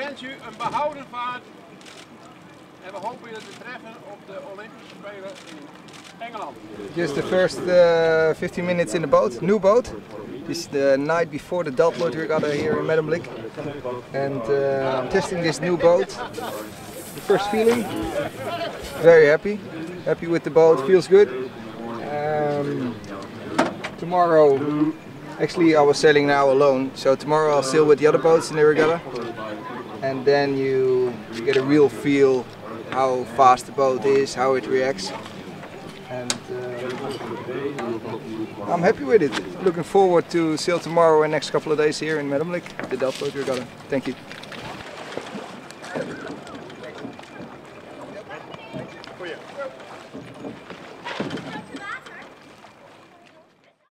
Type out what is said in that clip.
wens u een behouden vaart en we hopen je te treffen op de Olympische Spelen in Engeland. Just the first uh, 15 minutes in the boat, new boat. This is the night before the Deltloid Regatta here in Medemblik. And uh, I'm testing this new boat. The first feeling, very happy. Happy with the boat, feels good. Um, tomorrow, actually I was sailing now alone. So tomorrow I'll sail with the other boats in the regatta. And then you, you get a real feel how fast the boat is, how it reacts and uh, I'm happy with it. Looking forward to sail tomorrow and next couple of days here in Medemblik, the Delftboot Regatta. Thank you. Goeie.